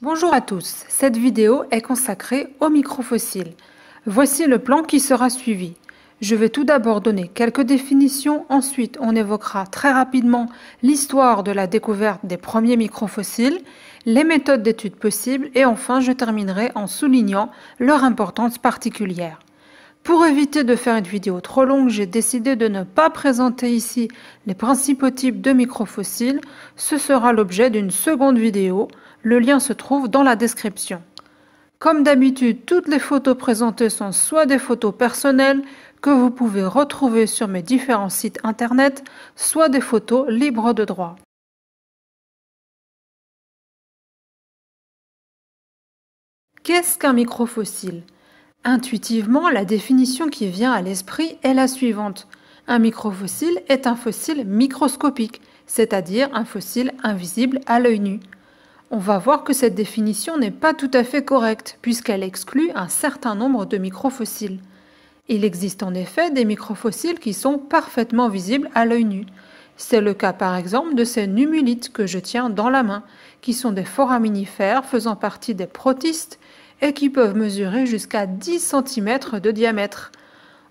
Bonjour à tous, cette vidéo est consacrée aux microfossiles. Voici le plan qui sera suivi. Je vais tout d'abord donner quelques définitions, ensuite on évoquera très rapidement l'histoire de la découverte des premiers microfossiles, les méthodes d'études possibles et enfin je terminerai en soulignant leur importance particulière. Pour éviter de faire une vidéo trop longue, j'ai décidé de ne pas présenter ici les principaux types de microfossiles. Ce sera l'objet d'une seconde vidéo le lien se trouve dans la description. Comme d'habitude, toutes les photos présentées sont soit des photos personnelles que vous pouvez retrouver sur mes différents sites internet, soit des photos libres de droit. Qu'est-ce qu'un microfossile? Intuitivement, la définition qui vient à l'esprit est la suivante. Un microfossile est un fossile microscopique, c'est-à-dire un fossile invisible à l'œil nu on va voir que cette définition n'est pas tout à fait correcte, puisqu'elle exclut un certain nombre de microfossiles. Il existe en effet des microfossiles qui sont parfaitement visibles à l'œil nu. C'est le cas par exemple de ces numulites que je tiens dans la main, qui sont des foraminifères faisant partie des protistes et qui peuvent mesurer jusqu'à 10 cm de diamètre.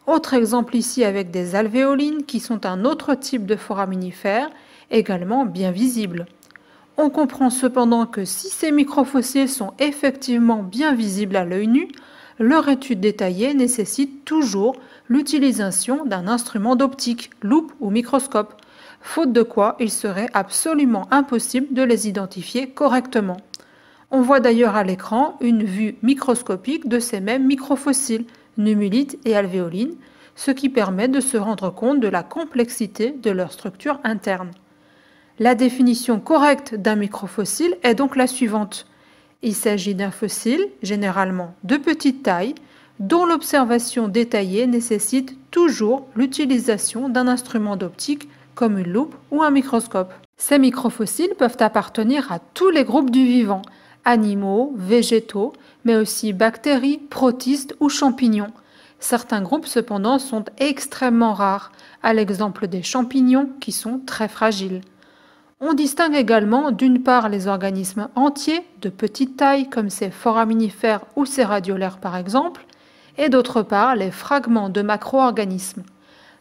Autre exemple ici avec des alvéolines qui sont un autre type de foraminifères, également bien visibles. On comprend cependant que si ces microfossiles sont effectivement bien visibles à l'œil nu, leur étude détaillée nécessite toujours l'utilisation d'un instrument d'optique, loupe ou microscope, faute de quoi il serait absolument impossible de les identifier correctement. On voit d'ailleurs à l'écran une vue microscopique de ces mêmes microfossiles, numulites et alvéolines, ce qui permet de se rendre compte de la complexité de leur structure interne. La définition correcte d'un microfossile est donc la suivante. Il s'agit d'un fossile, généralement de petite taille, dont l'observation détaillée nécessite toujours l'utilisation d'un instrument d'optique comme une loupe ou un microscope. Ces microfossiles peuvent appartenir à tous les groupes du vivant, animaux, végétaux, mais aussi bactéries, protistes ou champignons. Certains groupes cependant sont extrêmement rares, à l'exemple des champignons qui sont très fragiles. On distingue également d'une part les organismes entiers de petite taille comme ces foraminifères ou ces radiolaires par exemple, et d'autre part les fragments de macro-organismes.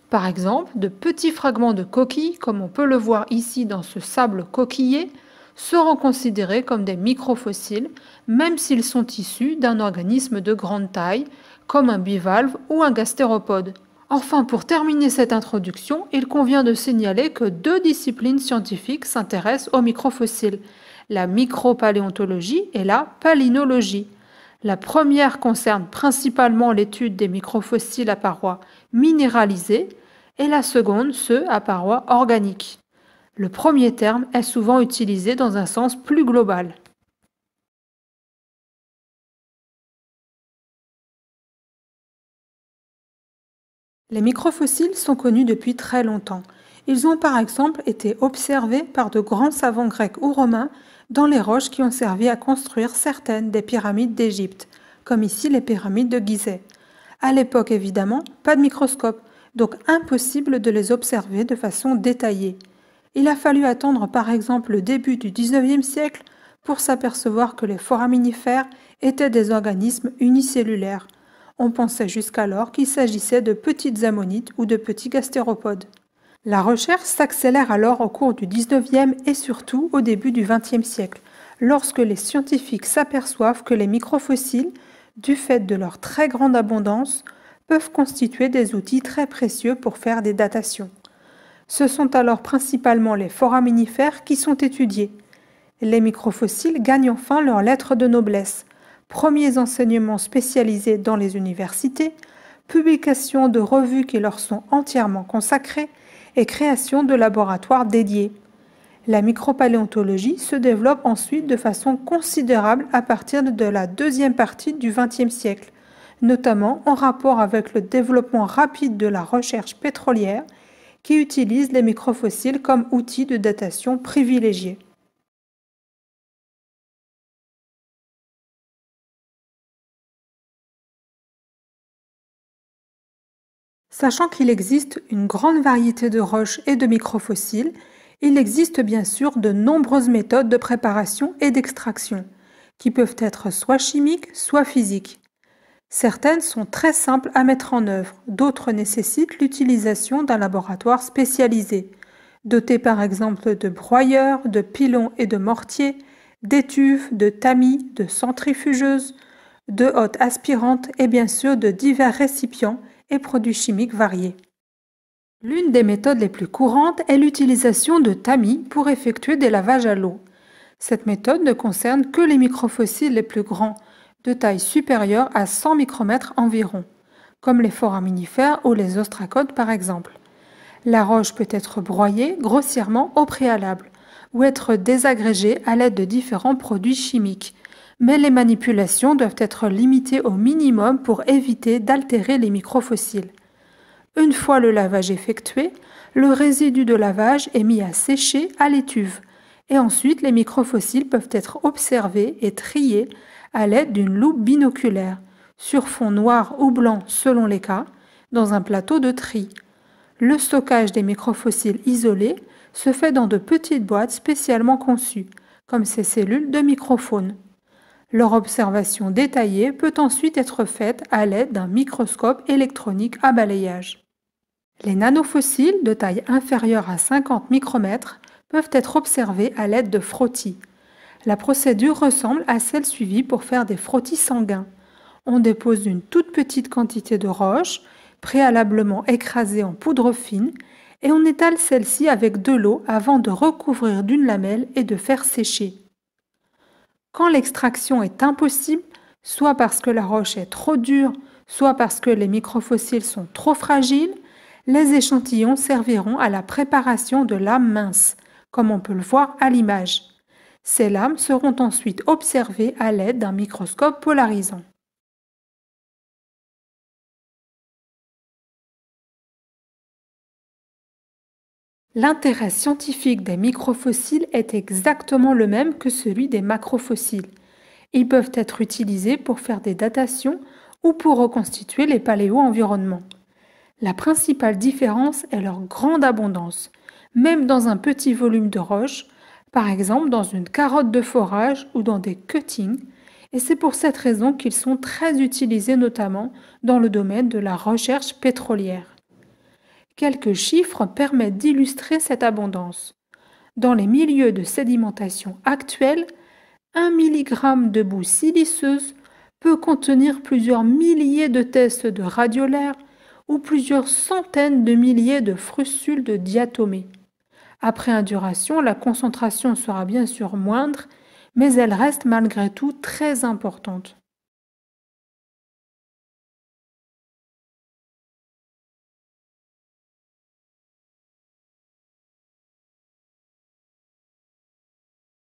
Par exemple, de petits fragments de coquilles, comme on peut le voir ici dans ce sable coquillé, seront considérés comme des microfossiles, même s'ils sont issus d'un organisme de grande taille, comme un bivalve ou un gastéropode. Enfin, pour terminer cette introduction, il convient de signaler que deux disciplines scientifiques s'intéressent aux microfossiles, la micropaléontologie et la palynologie. La première concerne principalement l'étude des microfossiles à parois minéralisées et la seconde ceux à parois organiques. Le premier terme est souvent utilisé dans un sens plus global. Les microfossiles sont connus depuis très longtemps. Ils ont par exemple été observés par de grands savants grecs ou romains dans les roches qui ont servi à construire certaines des pyramides d'Égypte, comme ici les pyramides de Gizeh. À l'époque évidemment, pas de microscope, donc impossible de les observer de façon détaillée. Il a fallu attendre par exemple le début du XIXe siècle pour s'apercevoir que les foraminifères étaient des organismes unicellulaires, on pensait jusqu'alors qu'il s'agissait de petites ammonites ou de petits gastéropodes. La recherche s'accélère alors au cours du XIXe et surtout au début du XXe siècle, lorsque les scientifiques s'aperçoivent que les microfossiles, du fait de leur très grande abondance, peuvent constituer des outils très précieux pour faire des datations. Ce sont alors principalement les foraminifères qui sont étudiés. Les microfossiles gagnent enfin leur lettre de noblesse premiers enseignements spécialisés dans les universités, publication de revues qui leur sont entièrement consacrées et création de laboratoires dédiés. La micropaléontologie se développe ensuite de façon considérable à partir de la deuxième partie du XXe siècle, notamment en rapport avec le développement rapide de la recherche pétrolière qui utilise les microfossiles comme outil de datation privilégié. Sachant qu'il existe une grande variété de roches et de microfossiles, il existe bien sûr de nombreuses méthodes de préparation et d'extraction. qui peuvent être soit chimiques, soit physiques. Certaines sont très simples à mettre en œuvre, d'autres nécessitent l'utilisation d'un laboratoire spécialisé, doté par exemple de broyeurs, de pilons et de mortiers, d'étuves, de tamis, de centrifugeuses, de hottes aspirantes et bien sûr de divers récipients et produits chimiques variés. L'une des méthodes les plus courantes est l'utilisation de tamis pour effectuer des lavages à l'eau. Cette méthode ne concerne que les microfossiles les plus grands, de taille supérieure à 100 micromètres environ, comme les foraminifères ou les ostracodes par exemple. La roche peut être broyée grossièrement au préalable ou être désagrégée à l'aide de différents produits chimiques, mais les manipulations doivent être limitées au minimum pour éviter d'altérer les microfossiles. Une fois le lavage effectué, le résidu de lavage est mis à sécher à l'étuve et ensuite les microfossiles peuvent être observés et triés à l'aide d'une loupe binoculaire, sur fond noir ou blanc selon les cas, dans un plateau de tri. Le stockage des microfossiles isolés se fait dans de petites boîtes spécialement conçues, comme ces cellules de microfaune. Leur observation détaillée peut ensuite être faite à l'aide d'un microscope électronique à balayage. Les nanofossiles de taille inférieure à 50 micromètres peuvent être observés à l'aide de frottis, la procédure ressemble à celle suivie pour faire des frottis sanguins. On dépose une toute petite quantité de roche, préalablement écrasée en poudre fine, et on étale celle-ci avec de l'eau avant de recouvrir d'une lamelle et de faire sécher. Quand l'extraction est impossible, soit parce que la roche est trop dure, soit parce que les microfossiles sont trop fragiles, les échantillons serviront à la préparation de lames minces, comme on peut le voir à l'image. Ces lames seront ensuite observées à l'aide d'un microscope polarisant. L'intérêt scientifique des microfossiles est exactement le même que celui des macrofossiles. Ils peuvent être utilisés pour faire des datations ou pour reconstituer les paléo-environnements. La principale différence est leur grande abondance. Même dans un petit volume de roche, par exemple dans une carotte de forage ou dans des cuttings, et c'est pour cette raison qu'ils sont très utilisés notamment dans le domaine de la recherche pétrolière. Quelques chiffres permettent d'illustrer cette abondance. Dans les milieux de sédimentation actuels, 1 mg de boue siliceuse peut contenir plusieurs milliers de tests de radiolaire ou plusieurs centaines de milliers de frustules de diatomée. Après induration, la concentration sera bien sûr moindre, mais elle reste malgré tout très importante.